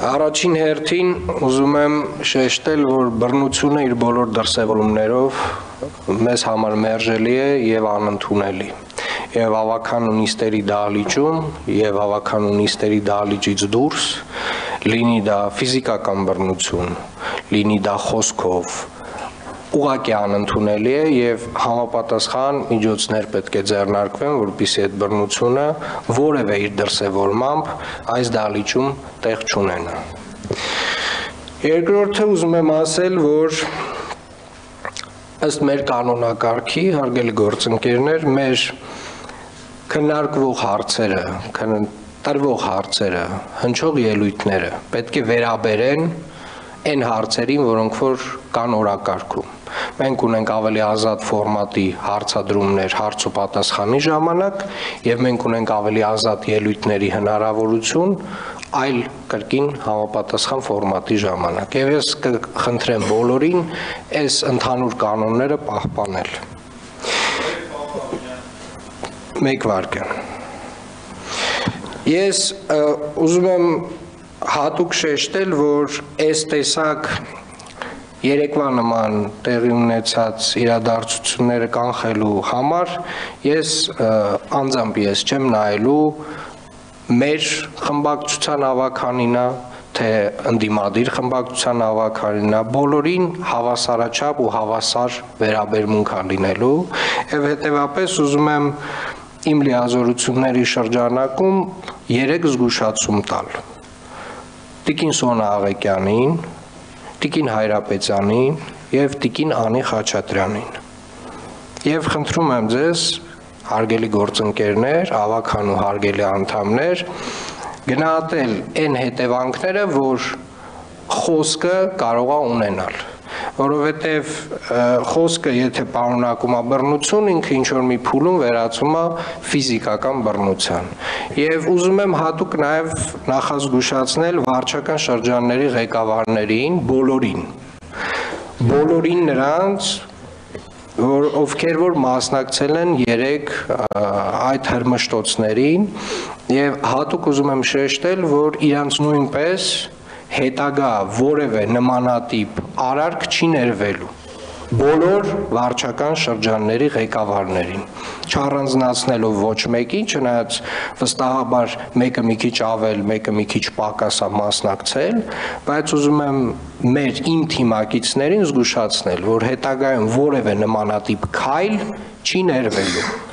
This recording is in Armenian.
Առաջին հերթին ուզում եմ շեշտել, որ բռնությունը իր բոլոր դրսևորումներով մեզ համար մերժելի է եւ անընդունելի եւ ավականունիստերի դահլիճում եւ ավականունիստերի դահլիճից դուրս լինի դա ֆիզիկական բռնություն, լինի դա խոսքով, ուղակի անընդունելի է եւ համապատասխան միջոցներ պետք է ձեռնարկվեն, որպեսզի այդ բռնությունը որևէ իր դրսևորմամբ այս դալիճում տեղ չունենա։ Երկրորդը ուզում եմ ասել, որ ըստ մեր կանոնակարգի, հարգելի գործընկերներ, մեր քննարկվող հարցերը, տրվող հարցերը, հնչող ելույթները պետք է վերաբերեն այն հարցերին, որոնք որ կան օրակարգում։ Մենք ունենք ավելի ազատ ֆորմատի հարցադրումներ հարց ու պատասխանի ժամանակ եւ մենք ունենք ավելի ազատ ելույթների հնարավորություն այլ կրկին համապատասխան ֆորմատի ժամանակ։ Եվ ես կխնդրեմ բոլորին այս ընդհանուր կանոնները պահպանել։ Մեկ վարքան։ Ես ուզում եմ հատուկ շեշտել, որ այս տեսակ երեկվա նման տեղի ունեցած իրադարձությունները կանխելու համար ես անձամբ ես չեմ նայելու մեր խմբակցության ավականինա թե ընդդիմադիր խմբակցության ավականինա բոլորին հավասարաչափ ու հավասար վերաբերմունք ալինելու եւ հետեւապես ուզում եմ իմ լիազորությունների շրջանակում 3 զգուշացում տալ Տիկին Սոնա Աղեկյանին, Տիկին Հայրապետյանին եւ Տիկին Անի Խաչատրյանին։ Եվ խնդրում եմ ձեզ, հարգելի գործընկերներ, ավականու հարգելի անդամներ, գնահատել այն հետևանքները, որ խոսքը կարող է ունենալ որովհետև խոսքը եթե պարունակում է բռնություն, ինքը ինչ որ մի փուլում վերածում է ֆիզիկական բռնության։ Եվ ուզում եմ հատուկ նաև նախազգուշացնել վարչական շրջանների ղեկավարներին, բոլորին։ Բոլորին նրանց որ ովքեր որ մասնակցել են 3 այդ հրմշտոցներին եւ հատուկ ուզում եմ շեշտել, որ իրանց նույնպես հետագա որևէ նմանատիպ արարք չի ներվելու բոլոր վարչական շրջանների ղեկավարներին չառանձնացնելով ոչ մեկին, չնայած վստահաբար մեկը մի քիչ ավել, մեկը մի քիչ պակաս է մասնակցել, բայց ուզում եմ մեր իմ թիմակիցներին զգուշացնել, որ հետագայում որևէ նմանատիպ քայլ չի ներվելու